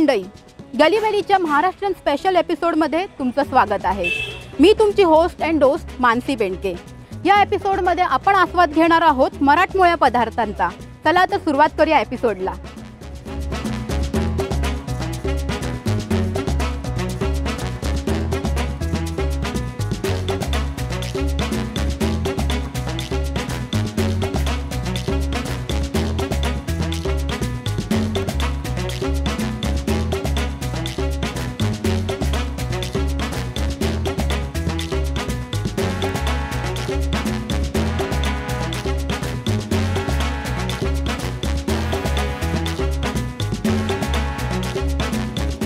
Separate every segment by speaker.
Speaker 1: मंडई गलीबलीच्या Maharashtrian special एपिसोडमध्ये तुमचं स्वागत आहे. मी तुमची होस्ट अँड डोस्ट मानसी बेंडके. या एपिसोडमध्ये आपण आस्वाद घेणार आहोत मराठमोळ्या पदार्थांचा. चला तर सुरुवात करूया एपिसोडला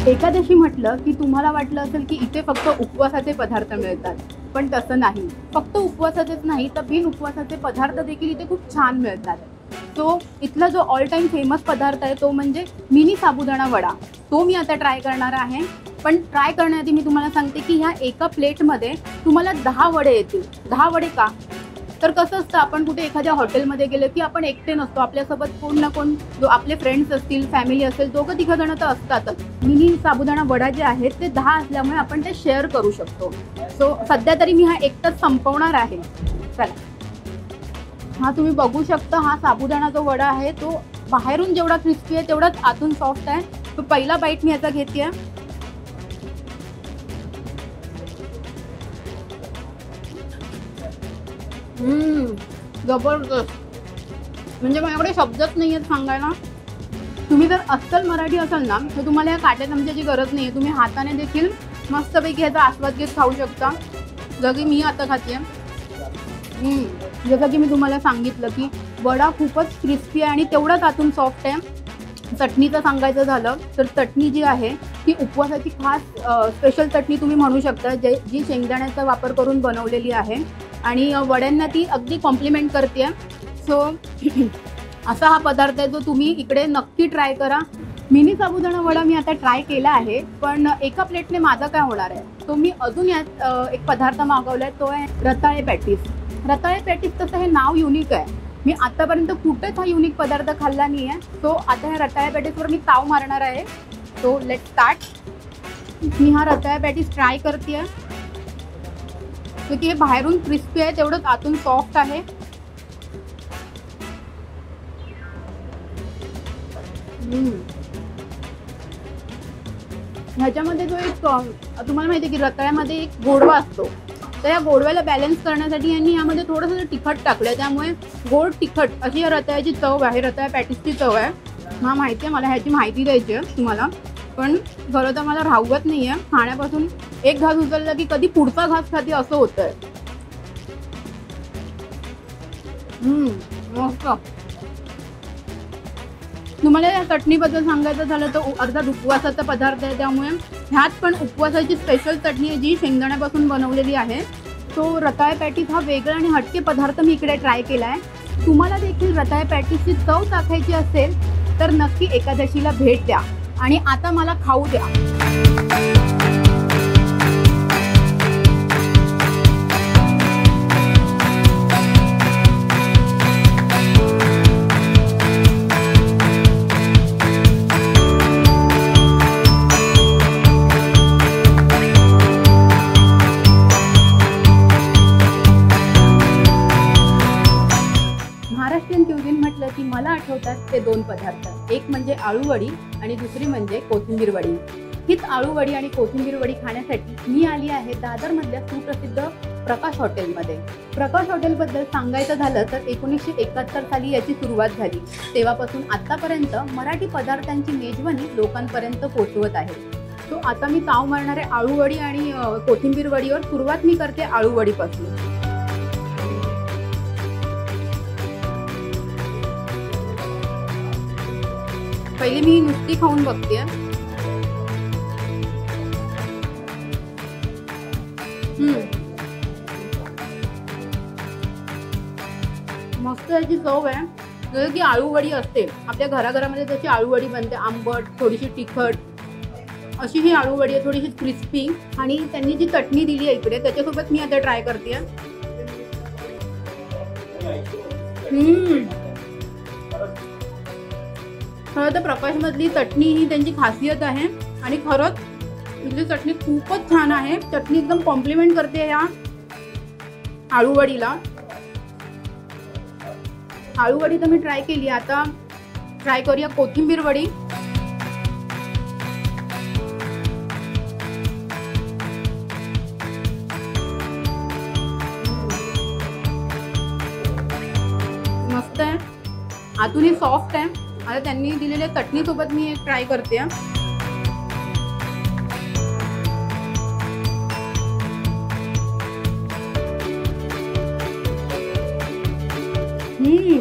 Speaker 1: एकादशी म्हटलं की तुम्हाला वाटलं असेल की इथे फक्त उपवासाचे पदार्थ मिळतात पण तसं नाही. फक्त उपवासाचेच नाही तर बिन उपवासाचे पदार्थ देखील इथे खूप छान मिळतात. तो इथला जो ऑल टाईम फेमस पदार्थ आहे तो म्हणजे मिनी साबुदाणा वडा. तो मी आता ट्राय करणार आहे पण ट्राय करण्याआधी मी तुम्हाला सांगते की ह्या एका प्लेटमध्ये तुम्हाला दहा वडे येतील. दहा वडे का? तर कसं असतं आपण कुठे एखाद्या हॉटेलमध्ये गेलो की आपण एकटे नसतो. आपल्यासोबत कोण ना कोण जो आपले फ्रेंड्स असतील फॅमिली असेल दोघं तिघं जण तर असतातच मिनी साबुदाणा वडा जे आहेत ते दहा असल्यामुळे आपण ते शेअर करू शकतो. सो सध्या तरी मी हा एकटाच संपवणार आहे. चला. हा तुम्ही बघू शकता हा साबुदाणा जो वडा आहे तो बाहेरून जेवढा क्रिस्पी आहे तेवढाच आतून सॉफ्ट आहे. तो पहिला बाईट मी याचा घेते. जबरदस्त. म्हणजे माझ्याकडे शब्दच नाही आहेत सांगायला. तुम्ही जर अस्सल मराठी असाल ना तर तुम्हाला या काट्या चमच्याची गरज नाही आहे तुम्ही हाताने देखील मस्तपैकी ह्याचा आस्वाद घेत खाऊ शकता. जसं की मी आता खाते जसं की मी तुम्हाला सांगितलं की वडा खूपच क्रिस्पी आहे आणि तेवढाच आतून सॉफ्ट आहे. चटणीचं सांगायचं झालं तर चटणी जी आहे ती उपवासाची खास स्पेशल चटणी तुम्ही म्हणू शकता जे जी शेंगदाण्याचा वापर करून बनवलेली आहे. आणि वड्यांना ती अगदी कॉम्प्लिमेंट करते सो असा हा पदार्थ आहे जो तुम्ही इकडे नक्की ट्राय करा. मिनी साबुदाणा वडा मी आता ट्राय केला आहे पण एका प्लेटने माझा काय होणार आहे? तो मी अजून यात एक पदार्थ मागवला आहे तो आहे रताळे पॅटीस. रताळे पॅटीस तसं हे नाव युनिक आहे. मी आतापर्यंत कुठेच हा युनिक पदार्थ खाल्ला नाही आहे सो आता ह्या रताळ्या पॅटीसवर मी ताव मारणार आहे. सो लेट स्टार्ट मी हा रताळ्या पॅटीस ट्राय करते आहे की हे बाहेरून क्रिस्पी आहे तेवढंच आतून सॉफ्ट आहे. ह्याच्यामध्ये जो एक तुम्हाला माहिती आहे की रताळ्यामध्ये एक गोडवा असतो. तर या गोडव्याला बॅलन्स करण्यासाठी यांनी यामध्ये थोडंसं तिखट टाकलं त्यामुळे गोड तिखट अशी या रताळ्याची चव आहे रताळ्या पॅटीसची चव आहे. हा माहिती आहे मला ह्याची माहिती द्यायची आहे तुम्हाला. पण खरं तर मला राहवत नाही आहे खाण्यापासून एक घास उचलला की कधी पुढचा घास खाते असं होत आहे मस्त. तुम्हाला या चटणीबद्दल सांगायचं झालं तर अर्थात उपवासाचा पदार्थ आहे त्यामुळे. ह्यात पण उपवासाची स्पेशल चटणी आहे जी शेंगदाण्यापासून बनवलेली आहे. तो रताळ पॅटीस हा वेगळा आणि हटके पदार्थ मी इकडे ट्राय केला आहे तुम्हाला देखील रताळ पॅटीसची चव चाखायची असेल तर नक्की एकादशीला भेट द्या. आणि आता मला खाऊ द्या. पदार्थ. एक म्हणजे आळूवडी आणि दुसरी म्हणजे कोथिंबीर वडी. हीच आळूवडी आणि कोथिंबीर वडी खाण्यासाठी मी आली आहे दादरमधल्या सुप्रसिद्ध प्रकाश हॉटेलमध्ये. प्रकाश हॉटेलबद्दल सांगायचं झालं तर एकोणीसशे एकाहत्तर साली याची सुरुवात झाली. तेव्हापासून आत्तापर्यंत मराठी पदार्थांची मेजवानी लोकांपर्यंत पोचवत आहे. तो आता मी ताव मारणारे आळूवडी आणि कोथिंबीर वडीवर सुरुवात मी करते आळूवडीपासून. पहिली मी नुसती खाऊन बघते. मस्त याची चव आहे. जसं की आळूवडी असते. आपल्या घराघरामध्ये जशी आळूवडी बनते. आंबट थोडीशी तिखट. अशी ही आळूवडी आहे. थोडीशी क्रिस्पी आणि त्यांनी जी चटणी दिली आहे इकडे त्याच्यासोबत मी आता ट्राय करते. खरं तर प्रकाशमधली चटणी ही त्यांची खासियत आहे. आणि खरंच इथली चटणी खूपच छान आहे. चटणी एकदम कॉम्प्लिमेंट करते या आळूवडीला. आळूवडी तर मी ट्राय केली आता ट्राय करूया कोथिंबीर वडी. मस्त आहे. आतूनही सॉफ्ट आहे. आता त्यांनी दिलेल्या चटणीसोबत मी एक ट्राय करते हम्म.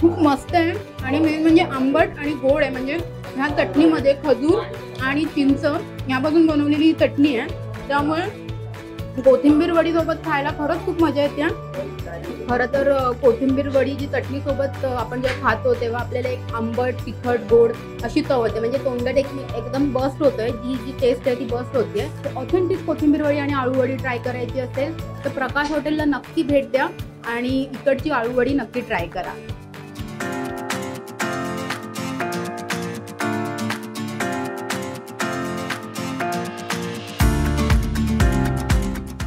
Speaker 1: खूप मस्त आहे. आणि मेन म्हणजे आंबट आणि गोड आहे. म्हणजे ह्या चटणीमध्ये खजूर आणि चिंच यापासून बनवलेली ही चटणी आहे. त्यामुळे कोथिंबीर वडीसोबत खायला खरंच खूप मजा येते खरं तर कोथिंबीर वडी जी चटणी सोबत आपण जेव्हा खातो तेव्हा आपल्याला एक आंबट तिखट गोड अशी चव होते म्हणजे तोंडात एक एकदम बस्ट होतोय. जी जी टेस्ट आहे ती बस्ट होते ऑथेंटिक कोथिंबीर वडी आणि आळू वडी ट्राय करायची असेल तर प्रकाश हॉटेलला नक्की भेट द्या आणि इकडची आळू वडी नक्की ट्राय करा.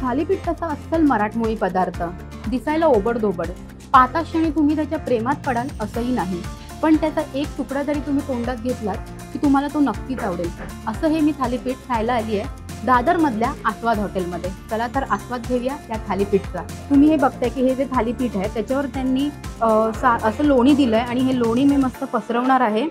Speaker 1: थालीपीठ तसा अस्सल मराठमोळी पदार्थ. दिसायला ओबडधोबड. पाहता क्षणी तुम्ही त्याच्या प्रेमात पडाल असंही नाही. पण त्याचा एक तुकडा जरी तुम्ही तोंडात घेतलात की तुम्हाला तो नक्कीच आवडेल. असं हे मी थालीपीठ खायला आली आहे दादरमधल्या आस्वाद हॉटेलमध्ये. चला तर आस्वाद घेऊया त्या थालीपीठचा. तुम्ही हे बघताय की हे जे थालीपीठ आहे त्याच्यावर त्यांनी सा असं लोणी दिलं आहे आणि हे लोणी मी मस्त पसरवणार आहे.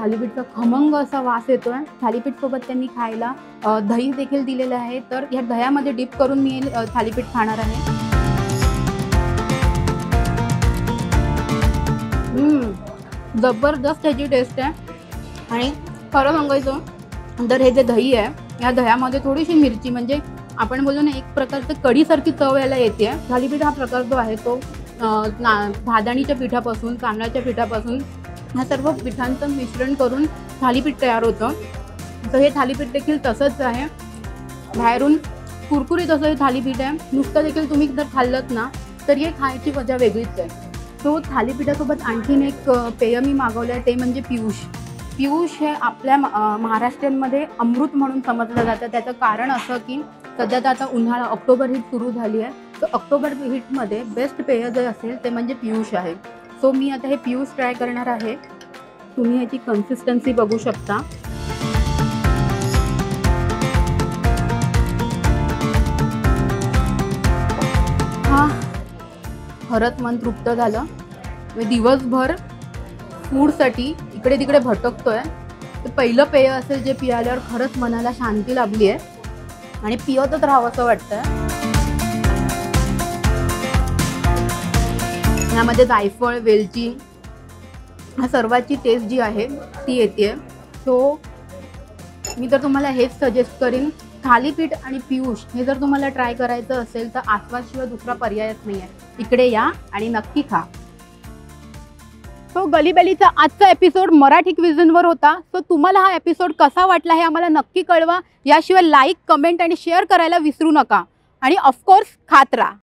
Speaker 1: थालीपीठचा खमंग असा वास येतोय. थालीपीठ सोबत त्यांनी खायला दही देखील दिलेलं आहे. तर या दह्यामध्ये डिप करून मी थालीपीठ खाणार आहे. जबरदस्त त्याची टेस्ट आहे. आणि खरं सांगायचं तर हे जे दही आहे या दह्यामध्ये थोडीशी मिरची म्हणजे आपण बोलू ना एक प्रकारचं कढीसारखी चव यायला येते. थालीपीठ हा प्रकार जो आहे तो ना भादाणीच्या पिठापासून तांदळाच्या पिठापासून ह्या सर्व पिठांचं मिश्रण करून थालीपीठ तयार होतं. तर हे थालीपीठ देखील तसंच आहे. बाहेरून कुरकुरीत असं हे थालीपीठ आहे. नुसतं देखील तुम्ही जर खाल्लं ना तर हे खायची मजा वेगळीच आहे. तो थालीपीठासोबत आणखीन एक पेय मी मागवलं आहे ते म्हणजे पियुष. पियुष हे आपल्या महाराष्ट्रीयनमध्ये महाराष्ट्रांमध्ये अमृत म्हणून समजलं जातं. त्याचं कारण असं की सध्या तर आता उन्हाळा ऑक्टोबर हीट सुरू झाली आहे. तर ऑक्टोबर हीटमध्ये बेस्ट पेय जे असेल ते म्हणजे पियुष आहे. सो मी आता हे पियुष ट्राय करणार आहे. तुम्ही याची कन्सिस्टन्सी बघू शकता. हा खरंच मन तृप्त झालं. मी दिवसभर फूडसाठी इकडे तिकडे भटकतोय. ते पहिलं पेय असेल जे पियाल्यावर खरंच मनाला शांती लाभली आहे आणि पियतच राहावं असं वाटतं यामध्ये जायफळ वेलची ह्या सर्वाची टेस्ट जी आहे ती येते. सो मी तर तुम्हाला हेच सजेस्ट करीन. थालीपीठ आणि पियुष हे जर तुम्हाला ट्राय करायचं असेल तर आस्वादशिवाय दुसरा पर्यायच नाही आहे इकडे या आणि नक्की खा. सो गलीबेलीचा आजचा एपिसोड मराठी क्विझनवर होता. सो तुम्हाला हा एपिसोड कसा वाटला हे आम्हाला नक्की कळवा. याशिवाय लाईक कमेंट आणि शेअर करायला विसरू नका. आणि ऑफकोर्स खात राहा.